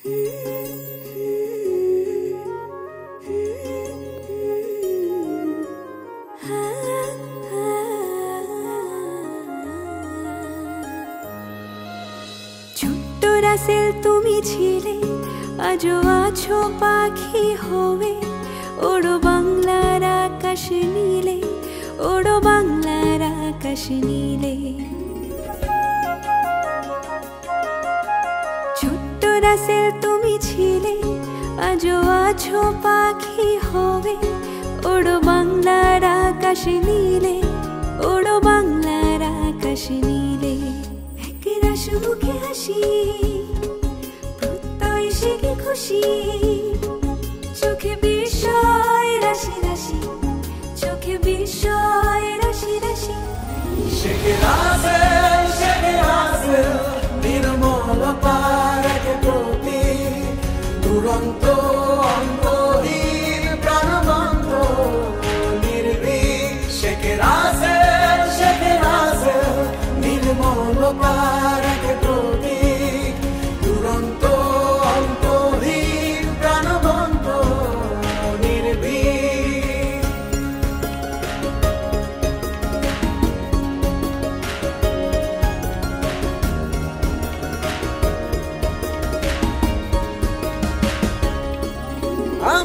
ছোট্ট রাসেল তুমি ছিলে আজও আছো পাখি হবে ওড়ো বাংলার রাসেল তুমি ছিলে, আজও আছো পাখি হবে। ওড়ো বাংলার আকাশ নীলে, ওড়ো বাংলার আকাশ নীলে। একরা সুখে হাসি, প্রত্যয় খুশি। চোখে বিষয় রাশি রাশি, চোখে বিষয় রাশি রাশি। শেখে রাসেল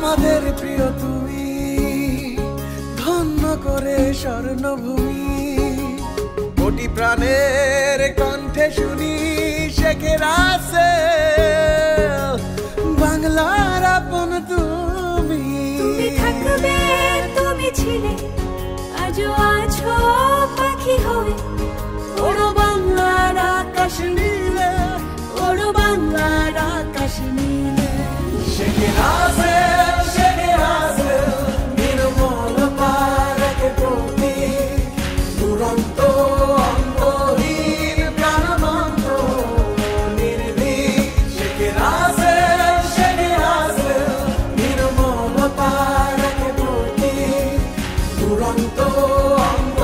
আমাদের প্রিয় তুমি ধন্য করে স্বর্ণভূমি। কোটি প্রাণের কণ্ঠে শুনি শেখের আছে বাংলার আপন তুমি। তুমি থাকবে তুমি ছিলে আজও আছো পাখি হয়ে। ওড়ো বাংলার আকাশ নীলে ওড়ো বাংলার আকাশ নীলে শেখের আছে junto